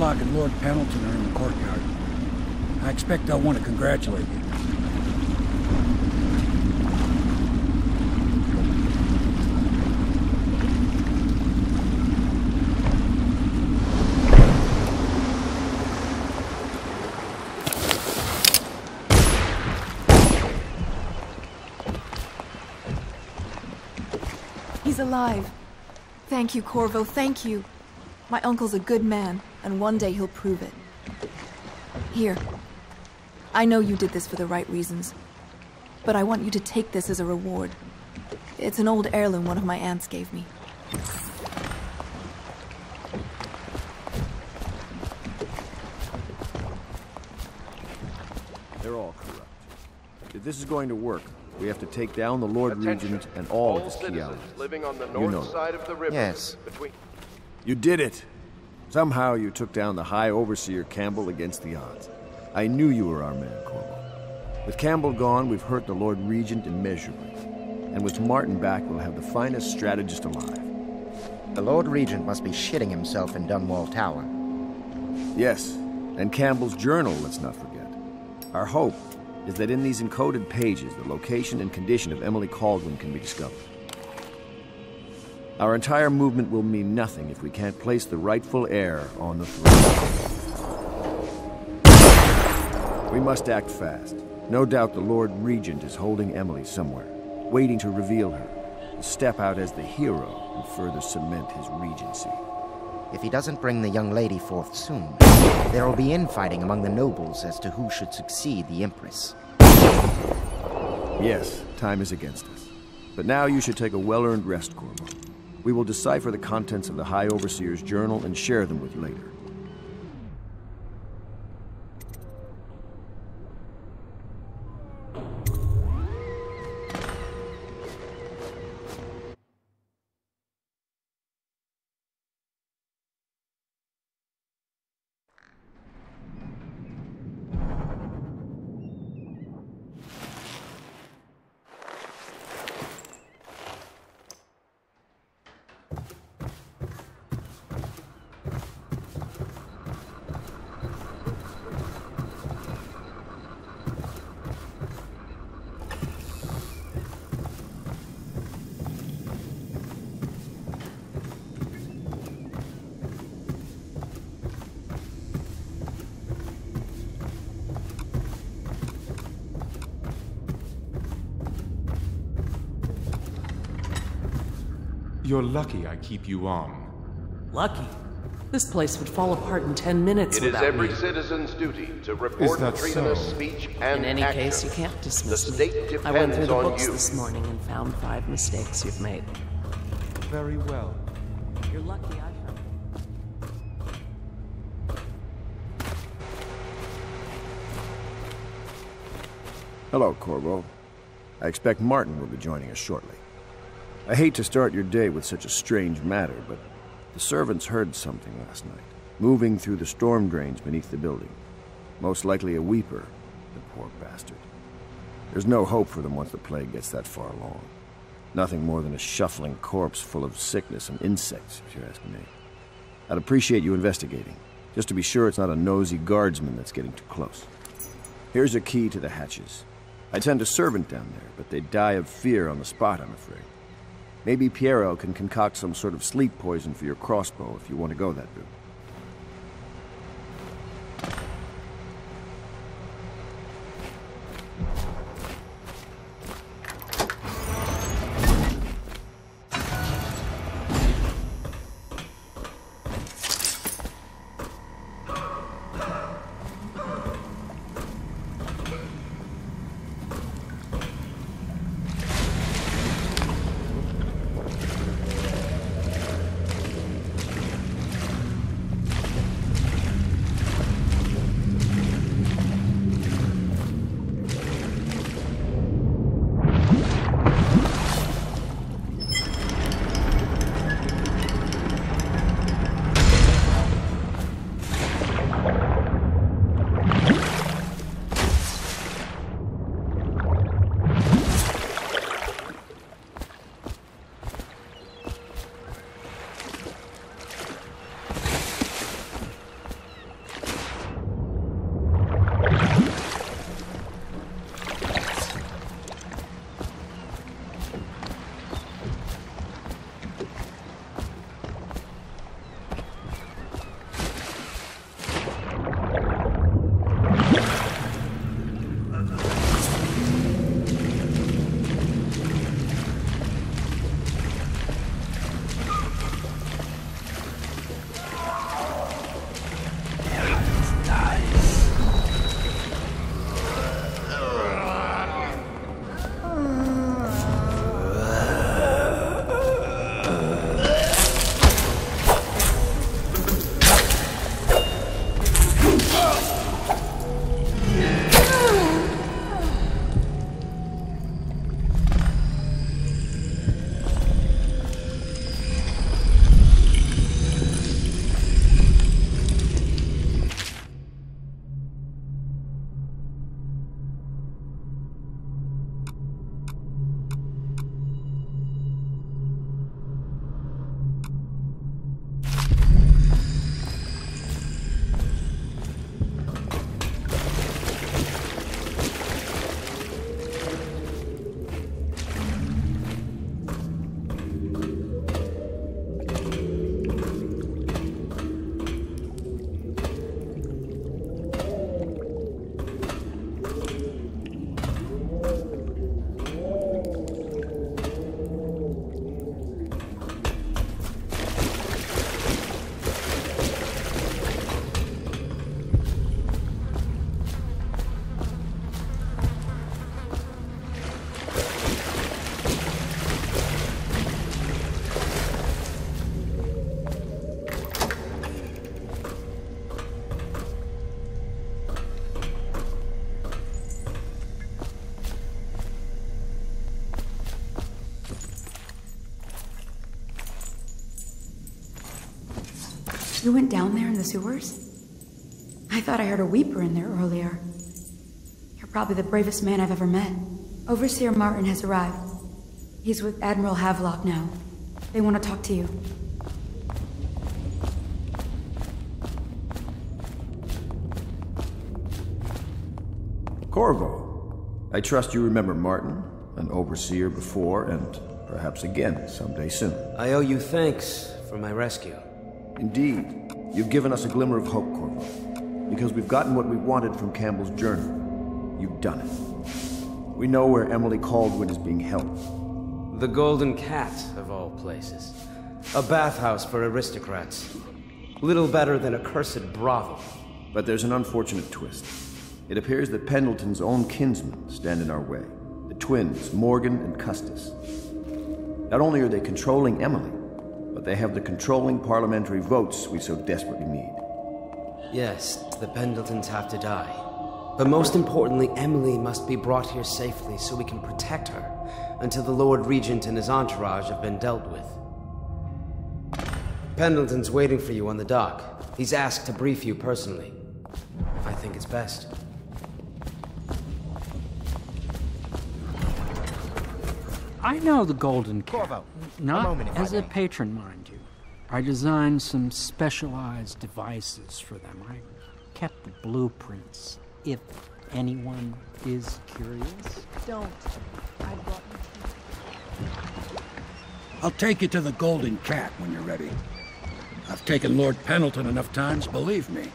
Havelock and Lord Pendleton are in the courtyard. I expect they'll want to congratulate you. He's alive. Thank you, Corvo, thank you. My uncle's a good man, and one day he'll prove it. Here. I know you did this for the right reasons, but I want you to take this as a reward. It's an old heirloom one of my aunts gave me. They're all corrupt. If this is going to work, we have to take down the Lord Attention. Regent and all, of his key allies. living on the You know that. side of the river. Yes. Between You did it! Somehow you took down the High Overseer Campbell against the odds. I knew you were our man, Corvo. With Campbell gone, we've hurt the Lord Regent immeasurably. And with Martin back, we'll have the finest strategist alive. The Lord Regent must be shitting himself in Dunwall Tower. Yes, and Campbell's journal, let's not forget. Our hope is that in these encoded pages, the location and condition of Emily Kaldwin can be discovered. Our entire movement will mean nothing if we can't place the rightful heir on the throne. We must act fast. No doubt the Lord Regent is holding Emily somewhere, waiting to reveal her, to step out as the hero and further cement his regency. If he doesn't bring the young lady forth soon, there will be infighting among the nobles as to who should succeed the Empress. Yes, time is against us. But now you should take a well-earned rest, Corvo. We will decipher the contents of the High Overseer's journal and share them with you later. You're lucky I keep you on. Lucky. This place would fall apart in ten minutes It is without every me. citizen's duty to report that treasonous so? speech and In any action. case, you can't dismiss the me. state I went through the books you. this morning and found five mistakes you've made. Very well. You're lucky I found. Hello, Corvo. I expect Martin will be joining us shortly. I hate to start your day with such a strange matter, but the servants heard something last night, moving through the storm drains beneath the building. Most likely a weeper, the poor bastard. There's no hope for them once the plague gets that far along. Nothing more than a shuffling corpse full of sickness and insects, if you ask me. I'd appreciate you investigating, just to be sure it's not a nosy guardsman that's getting too close. Here's a key to the hatches. I'd send a servant down there, but they'd die of fear on the spot, I'm afraid. Maybe Piero can concoct some sort of sleep poison for your crossbow if you want to go that route. You went down there in the sewers? I thought I heard a weeper in there earlier. You're probably the bravest man I've ever met. Overseer Martin has arrived. He's with Admiral Havelock now. They want to talk to you. Corvo, I trust you remember Martin, an overseer before, and perhaps again someday soon. I owe you thanks for my rescue. Indeed, you've given us a glimmer of hope, Corvo. Because we've gotten what we wanted from Campbell's journal. You've done it. We know where Emily Kaldwin is being held. The Golden Cat, of all places. A bathhouse for aristocrats. Little better than a cursed brothel. But there's an unfortunate twist. It appears that Pendleton's own kinsmen stand in our way. The twins, Morgan and Custis. Not only are they controlling Emily, but they have the controlling parliamentary votes we so desperately need. Yes, the Pendletons have to die. But most importantly, Emily must be brought here safely so we can protect her until the Lord Regent and his entourage have been dealt with. Pendleton's waiting for you on the dock. He's asked to brief you personally. I think it's best. I know the Golden Cat. Corvo, Not a moment, as a patron, mind you. I designed some specialized devices for them. I kept the blueprints. If anyone is curious. Don't. I brought you. I'll take you to the Golden Cat when you're ready. I've taken Lord Pendleton enough times, believe me.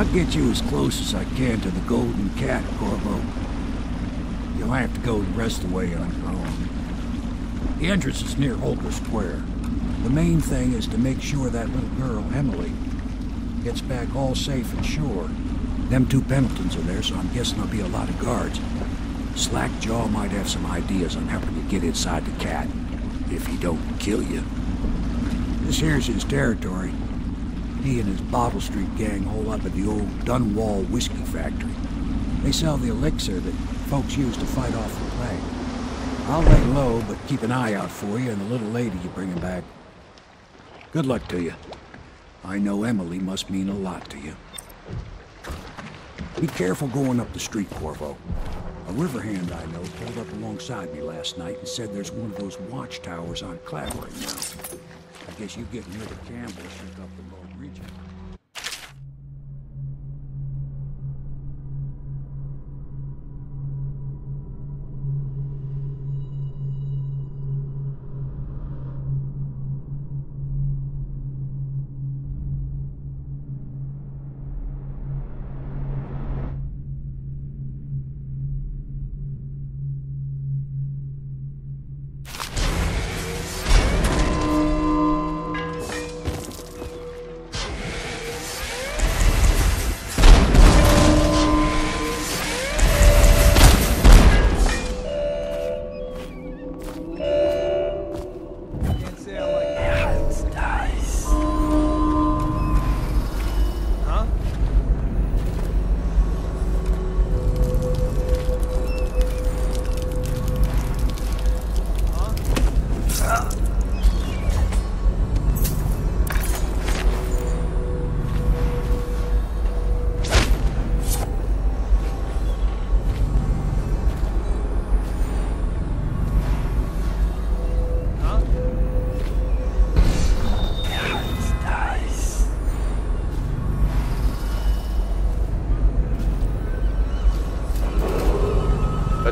I'll get you as close as I can to the Golden Cat, Corvo. You'll have to go the rest of the way on your own. The entrance is near Holger Square. The main thing is to make sure that little girl, Emily, gets back all safe and sure. Them two Pendletons are there, so I'm guessing there'll be a lot of guards. Slackjaw might have some ideas on helping you get inside the cat, if he don't kill you. This here's his territory. He and his Bottle Street gang hole up at the old Dunwall whiskey factory. They sell the elixir that folks use to fight off the plague. I'll lay low, but keep an eye out for you and the little lady you bring him back. Good luck to you. I know Emily must mean a lot to you. Be careful going up the street, Corvo. A river hand I know pulled up alongside me last night and said there's one of those watchtowers on Clavering now. I guess you getting rid of Campbell shook up the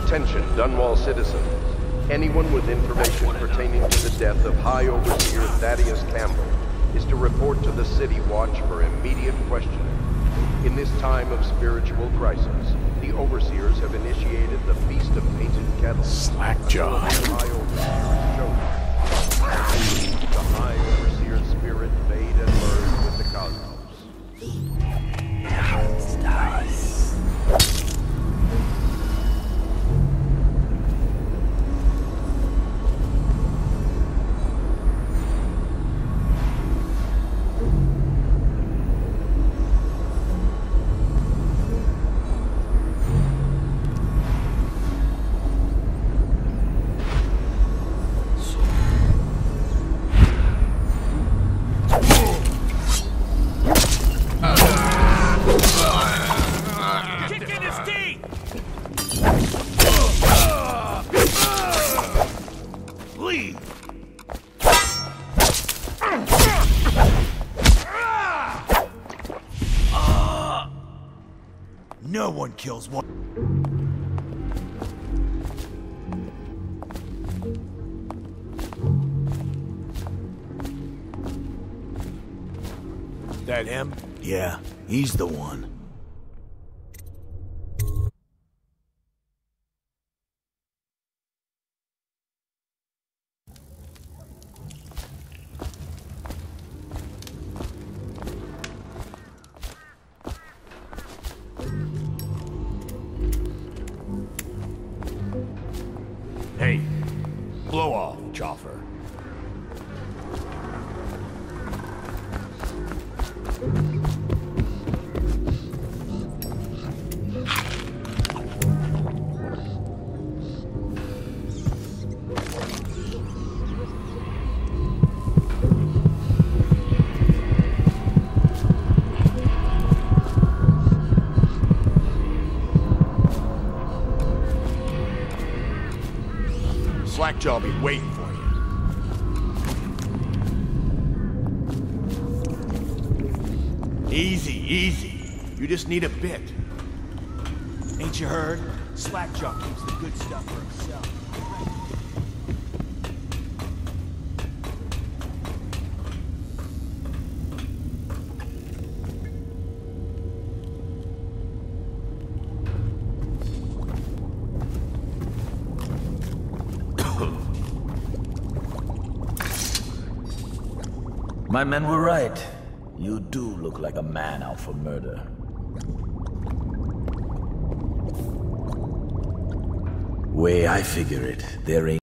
Attention, Dunwall citizens. Anyone with information pertaining to the death of High Overseer Thaddeus Campbell is to report to the City Watch for immediate questioning. In this time of spiritual crisis, the Overseers have initiated the Feast of Painted Kettles. Slackjaw. No one kills one. That him? Yeah, he's the one. Slackjaw be waiting for you. Easy, easy. You just need a bit. Ain't you heard? Slackjaw keeps the good stuff for himself. My men were right. You do look like a man out for murder. Way I figure it, there ain't